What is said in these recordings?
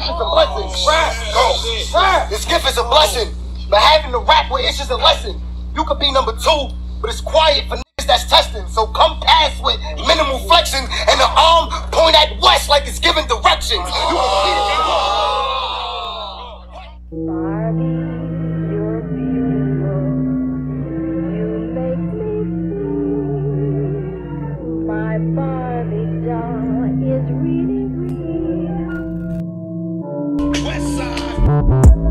gift is a blessing. Rap, go. Rap. This gift is a blessing. But having to rap with it's just a lesson. You could be number two, but it's quiet for niggas that's testing. So come pass with minimal flexing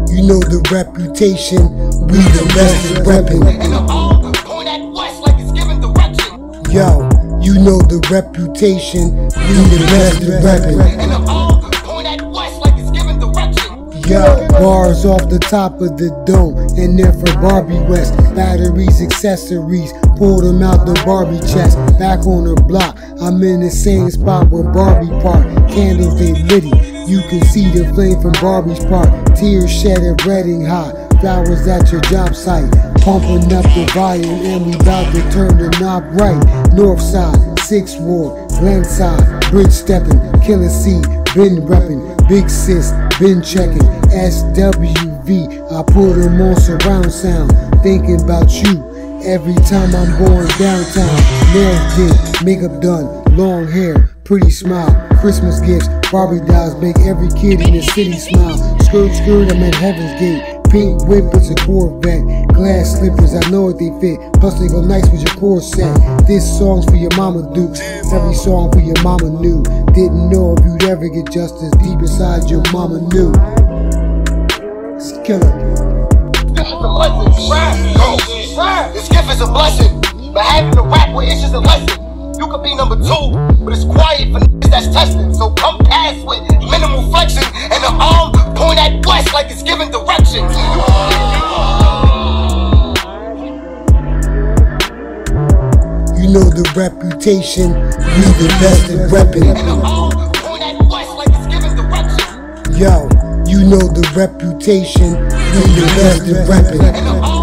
You know the reputation, we the best at reppin'. And the arm point at west like it's giving direction. Yo, you know the reputation, we the best at reppin'. And the arm point at west like it's giving direction. Yo, bars off the top of the dome, and they're for Barbie West. Batteries, accessories, pull them out the Barbie chest. Back on the block, I'm in the same spot where Barbie park. Candles they litty, you can see the flame from Barbie's park. Tears shed at Reading hot, flowers at your job site. Pumping up the volume, and we about to turn the knob right. North side, 6th Ward, Glen side, bridge stepping, Killa C, been reppin', big sis, been checking, SWV, I put them on surround sound, thinking about you. Every time I'm going downtown, nails did, makeup done, long hair, pretty smile, Christmas gifts, Barbie dolls make every kid in the city smile. Skirt, skirt, I'm at Heaven's Gate. Pink whip is a Corvette. Glass slippers, I know what they fit. Plus they go nice with your corset. This song's for your mama dukes. Every song for your mama knew. Didn't know if you'd ever get justice deep inside your mama knew. It's killer. This is a blessing. Rap, go. Rap. This gift is a blessing. But having to rap with just a lesson. You could be number two, but it's quiet for niggas that's testing. So come pass with minimal flexing and the arm point at west like it's giving directions. You know the reputation, we the best at reppin'. And the arm point at west like it's giving directions. Yo, you know the reputation, we the best at reppin'. And the arm